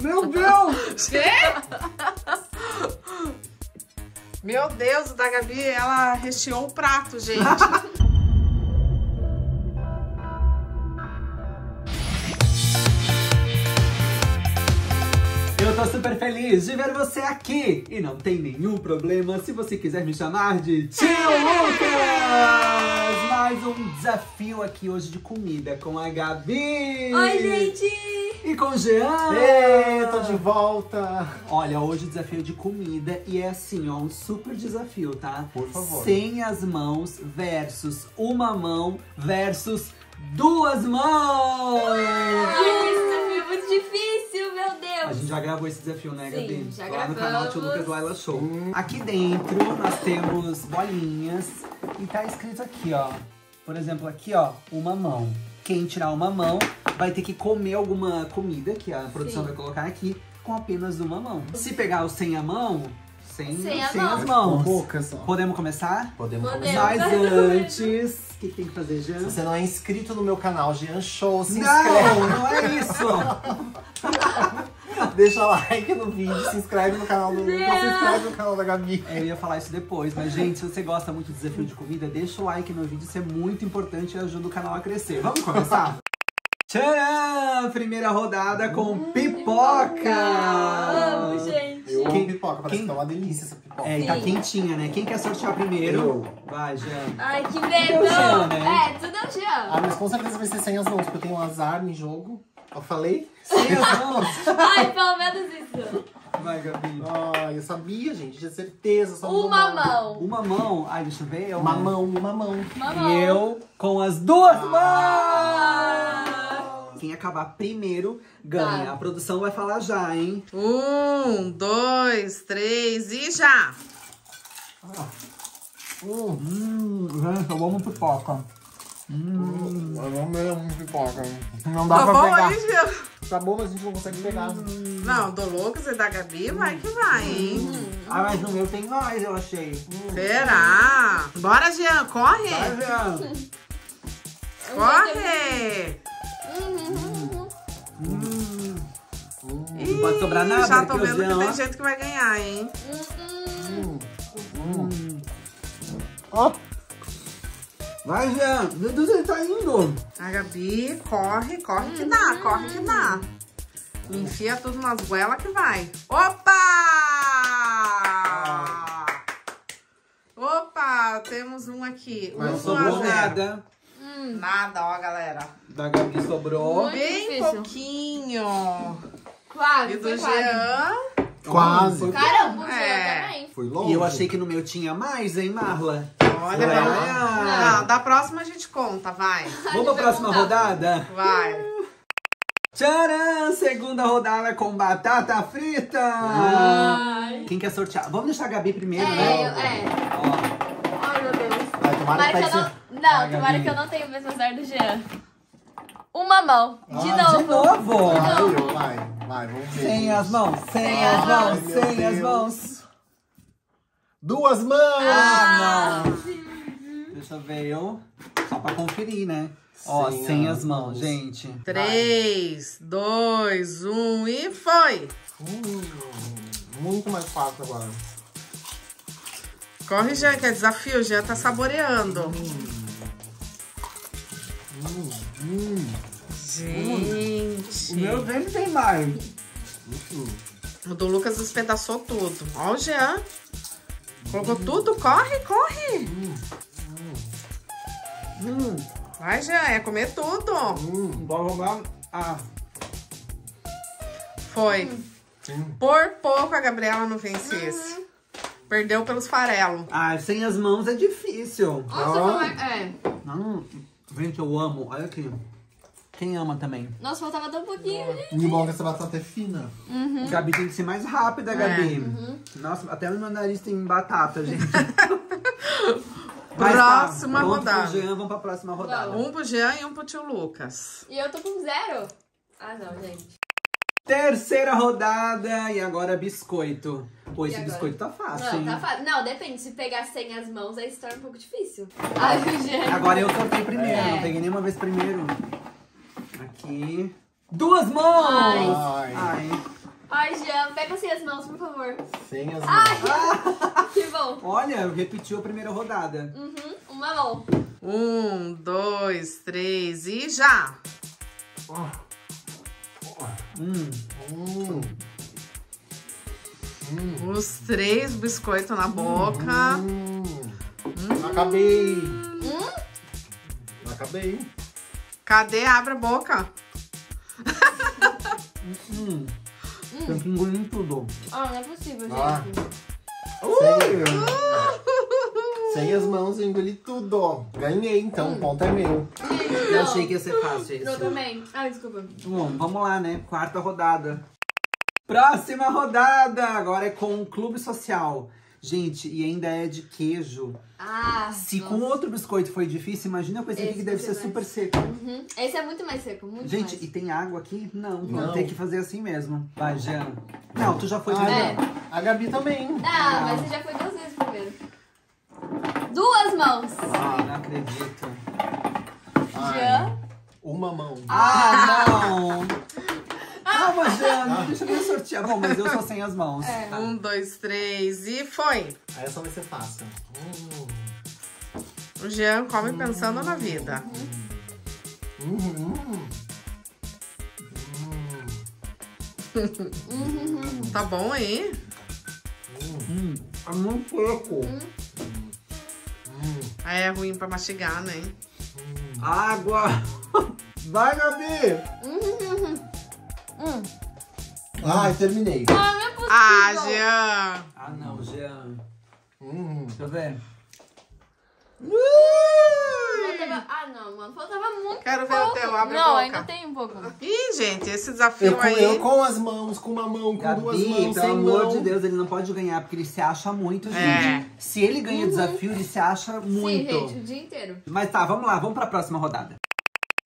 Meu Deus! Quê? Meu Deus, o da Gabi, ela recheou o prato, gente. Eu tô super feliz de ver você aqui! E não tem nenhum problema se você quiser me chamar de Tio Lucas! Mais um desafio aqui hoje de comida com a Gabi! Oi, gente! E com o Jean! Ê, tô de volta! Olha, hoje o desafio é de comida e é assim, ó, um super desafio, tá? Por favor. Sem as mãos versus uma mão versus duas mãos! Ai, esse desafio é muito difícil, meu Deus! A gente já gravou esse desafio, né, Sim, Gabi? já Lá no canal Tio gravamos. Lucas Laila Show. Aqui dentro nós temos bolinhas e tá escrito aqui, ó. Por exemplo, aqui, ó, uma mão. Quem tirar uma mão vai ter que comer alguma comida que a produção Sim. vai colocar aqui com apenas uma mão. Se pegar o sem a mão, sem, Sem a sem mão. as Com mãos. boca só. Podemos começar? Podemos Podemos. começar. Mas antes, o que que tem que fazer, Se Jean? você não é inscrito no meu canal Jean Show, se Não, inscreve. não é isso! Deixa like no vídeo, se inscreve no canal do Lucas, se inscreve no canal da Gabi. É, Eu ia falar isso depois, mas gente, se você gosta muito do desafio de comida, deixa o like no vídeo, isso é muito importante e ajuda o canal a crescer. Vamos começar? Tcharam! Primeira rodada com pipoca! Amo, gente! Eu amo Quem- pipoca, parece quem- que é uma delícia essa pipoca. É, e tá quentinha, né? Quem quer sortear primeiro? Vai, Jean. Ai, que Tudo medo! é Jean, né? É, tudo é o Jean. Ah, mas com certeza vai ser sem as mãos, porque eu tenho um azar em jogo. Eu falei? Sem as mãos. Ai, pelo menos isso. Vai, Gabi. Ah, eu sabia, gente, tinha certeza. Só Uma mão. Uma mão. Ai, deixa eu ver. Eu, Uma mão, uma mão. Uma mão. E eu com as duas Ah. mãos! Quem acabar primeiro ganha. Tá. A produção vai falar já, hein? Um, dois, três e já! Hum, Hum, gente, eu amo pipoca. hum. Eu amo mesmo pipoca. Não dá Tá pra bom pegar. aí? Tá bom, mas a gente não consegue pegar. Não, do Lucas e da Gabi vai que vai, hein? Ah, mas no meu tem mais, eu achei. Será? Bora, Jean, corre! Vai, Jean. Corre! Pode sobrar nada, Já tô vendo que tem gente que vai ganhar, hein? Ó, Vai, Jean. Meu Deus, ele tá indo. A Gabi, corre, corre que dá, corre que dá. Enfia tudo nas goelas que vai. Opa! Opa, temos um aqui. Mas Um Não a sobrou zero. nada. Nada, ó, galera. Da Gabi sobrou. Muito Bem difícil. pouquinho. Quase, E do foi quase. Jean. Quase. Foi- Caramba, o Jean É. também. Fui longe. E eu achei que no meu tinha mais, hein, Marla? Olha, vamos. Não, da próxima a gente conta, vai. Vamos pra próxima perguntar. rodada? Vai. Tcharam! Segunda rodada com batata frita! Ai. Quem quer sortear? Vamos deixar a Gabi primeiro, É, né? eu- é. Ó, Ai, meu Deus. Vai, tomara Tomara que que eu não... Não, tomara Gabi. que eu não tenha o mesmo azar do Jean. Uma mão. De Ah, novo. De novo! Vai, vai, vai, vamos ver. Sem as mãos, sem Sem as mãos, mãos. sem Meu as Deus. mãos. Duas mãos! Ah, não. Deixa eu ver eu. Só pra conferir, né? Ó, Sem sem as as mãos, mãos. gente. Três, dois, um e foi. Hum, muito mais fácil agora. Corre, Jean, que é desafio. Jean tá saboreando. Hum, hum. Gente. O meu sempre tem mais. Hum. O do Lucas despedaçou tudo. Ó o Jean. Colocou tudo. Corre, corre. Hum, Vai, Jean. É comer tudo. Hum, vou roubar. Ah, Foi. hum. Por pouco a Gabriela não vencesse. Perdeu pelos farelos. ah, sem as mãos é difícil. Nossa, mais... É. Hum, gente, eu amo. Olha aqui. Quem ama também? Nossa, faltava tão pouquinho, gente. E bom que essa batata é fina. Gabi tem que ser mais rápida, Gabi. Nossa, até no meu nariz tem batata, gente. Mas tá, Próxima ponto rodada. pro Jean, vamos pra próxima rodada. Vamos. Um pro Jean e um pro tio Lucas. E eu tô com zero. Ah, não, gente. Terceira rodada e agora biscoito. Pô, esse agora? biscoito tá fácil, Não, tá fácil. Não, depende. Se pegar sem as mãos, aí se torna um pouco difícil. Ai, gente. Agora eu sorteio primeiro, É. não peguei nenhuma vez primeiro. Aqui. Duas mãos! Ai. Pega assim as mãos, por favor. Sem as mãos. Ai, que bom. Olha, repetiu a primeira rodada. Uhum, uma mão. Um, dois, três e já! Hum. Hum. Os três biscoitos na boca. Hum. Acabei. Acabei. Cadê? Abre a boca. Hum. Tem que engolir tudo. Ah, não é possível, gente. Ah. Sem, sem as mãos eu engoli tudo. Ganhei, então o ponto é meu. Eu achei que ia ser fácil esse. Eu também. Ai, desculpa. Bom, vamos lá, né? Quarta rodada. Próxima rodada! Agora é com o Clube Social. Gente, e ainda é de queijo. Ah, Se nossa. com outro biscoito foi difícil, imagina com esse aqui que deve ser ser super mais. seco. Uhum. Esse é muito mais seco, muito Gente, mais. e tem água aqui? Não, Não. vamos ter que fazer assim mesmo. Vai, Jean. Não, tu já foi Ah, primeiro. É. A Gabi também. Ah, mas você já foi duas vezes. Duas mãos. Ah, não acredito. Ai, Jean. Uma mão. Ah, não! Calma, Jean, deixa eu sortear. Bom, mas eu sou sem as mãos. É. Tá. Um, dois, três e foi! Aí essa vai ser fácil. Hum. O Jean come pensando na vida. Hum, hum. Hum. Tá bom aí? Hum, é muito seco. Aí é ruim pra mastigar, né? Água! Vai, Gabi! Ai, terminei. Ah, não é possível. Ah, Jean! Ah, não, Jean. Hum. Deixa eu ver. Faltava... Ah, não, mano. Faltava muito Quero ver o pouco. teu, abre a Não, boca. ainda tem um pouco. Ih, gente, esse desafio Eu com, aí. eu com as mãos, com uma mão, com duas Gabi, mãos, pelo sem amor mão. de Deus, ele não pode ganhar, porque ele se acha muito, gente. É. Se ele ganha desafio, ele se acha muito. Sim, gente, o dia inteiro. Mas tá, vamos lá, vamos pra próxima rodada.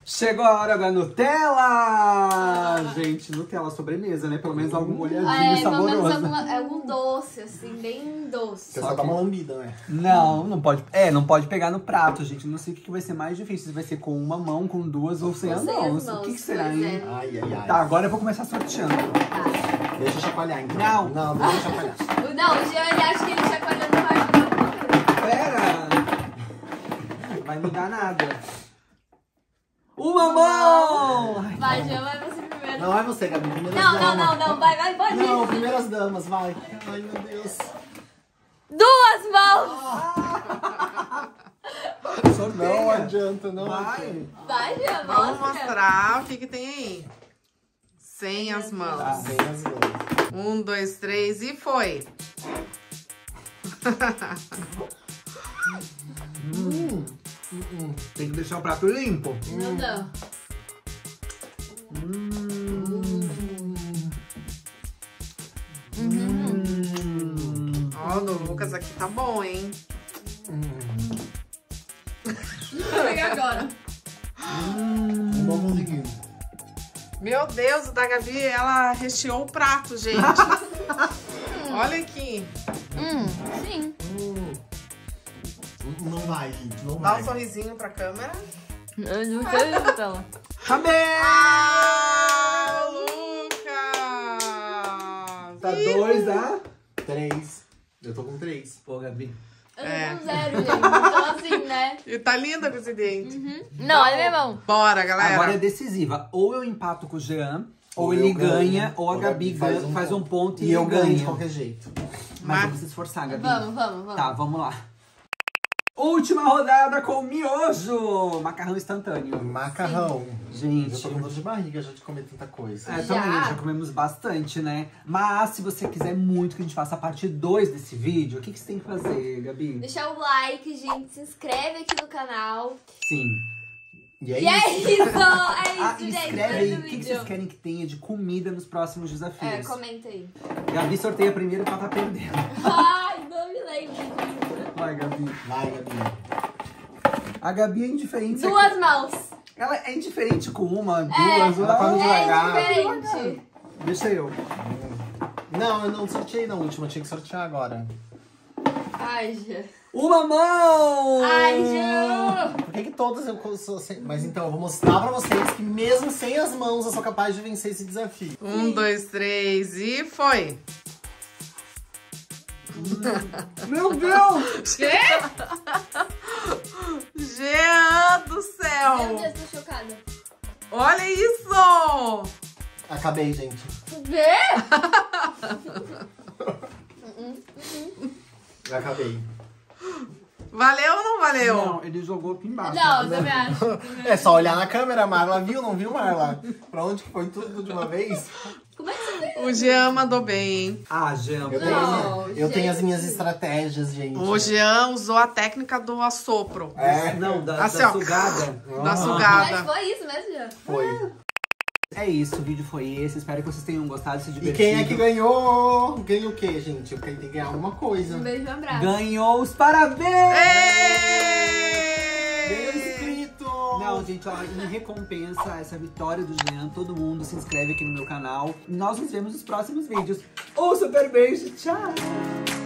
Chegou a hora da Nutella! Gente, Nutella sobremesa, né? Pelo menos algum molhadinho É, pelo menos saboroso. alguma, é algum doce, assim, bem doce. Você Só dá uma lambida, né? Não, não pode. É, não pode pegar no prato, gente. Não sei o que vai ser mais difícil. Se vai ser com uma mão, com duas ou sem as as mãos. O que, que será, hein? é. Ai, ai, ai. Tá, agora eu vou começar sorteando. Tá. Deixa eu chacoalhar, então. Não. Não, deixa eu chacoalhar. Não, o Jean, ele acha que ele chacoalhando vai. Pera! Vai me dar nada. Uma mão! Ai, Vai, Jean, vai você primeiro. Não, é você, Gabi. Não, não, não, não, vai, vai, pode ir. Não, primeiras damas, vai. Ai, meu Deus. Duas mãos! sorteia. Não adianta, não Vai. Vai, Jean, Vamos mostra. mostrar o que, que tem aí. Sem as Tá, mãos. sem as mãos. Um, dois, três e foi. Hum. Tem que deixar o prato limpo. Não, não. Hum. Ó, do Lucas aqui tá bom, hein? Vou pegar agora. Não consegui. Meu Deus, o da Gabi, ela recheou o prato, gente. Olha aqui. Hum, sim. Não vai, gente, não Dá vai. um sorrisinho pra câmera. Eu não sei Nutella. Acabei! Ah, Lucas! Tá dois a... Três. Eu tô com três. Pô, Gabi. Eu É. tô com zero, gente. Então assim, né? E tá linda com esse dente. Não, olha minha mão. Bora, galera. Agora é decisiva. Ou eu empato com o Jean, ou, Ou ele eu ganho, ganha, ou a Gabi ganha, faz, um ponto e, E eu ele ganho ganha. de qualquer jeito. Mas Mas- vamos se esforçar, Gabi. Vamos, vamos, vamos. Tá, vamos lá. Última rodada com miojo! Macarrão instantâneo. Macarrão. Gente. Eu tô com dor de barriga já de comer tanta coisa. É, Já? também, já comemos bastante, né? Mas se você quiser muito que a gente faça a parte 2 desse vídeo, o que, que você tem que fazer, Gabi? Deixar o like, gente. Se inscreve aqui no canal. Sim. E é E é isso. isso! É isso, Ah, gente. escreve aí o que, que vocês querem que tenha de comida nos próximos É, desafios. comenta aí. Gabi sorteia primeiro pra tá perdendo. Ai, não me lembro. Vai, Gabi. Vai, Gabi. A Gabi é indiferente. Duas mãos. Ela é indiferente com uma, duas, É, uma. Dá pra nos É largar. diferente. Deixa eu. Não, eu não sorteei na última, eu tinha que sortear agora. Ai, já. uma mão! Ai, Ju! Por que, que todas eu sou sem... Mas então, eu vou mostrar pra vocês que mesmo sem as mãos eu sou capaz de vencer esse desafio. Um, dois, três e foi. Meu Deus! Quê? Jean do Meu céu! Deus, tô chocada. Olha isso! Acabei, gente. Eu acabei. Valeu ou não valeu? Não, ele jogou aqui embaixo. Não, eu também acho. É só olhar na câmera, Marla. Viu? Não viu, Marla? Pra onde que foi tudo de uma vez? Como é que? O Jean mandou bem, hein? Ah, Jean, Eu tenho, Não, eu tenho as minhas estratégias, gente. O Jean usou a técnica do assopro. É, Não, da, Assim, da ó. sugada. Da Mas sugada. foi isso mesmo, Jean? foi. É isso, o vídeo foi esse. Espero que vocês tenhem gostado, se E divertido. quem é que ganhou? Ganhou o quê, gente? Eu tenho que ganhar alguma coisa. Um beijo e um abraço. Ganhou os parabéns! Não, gente, ó, em recompensa a essa vitória do Jean, todo mundo se inscreve aqui no meu canal. Nós nos vemos nos próximos vídeos. Um super beijo, tchau!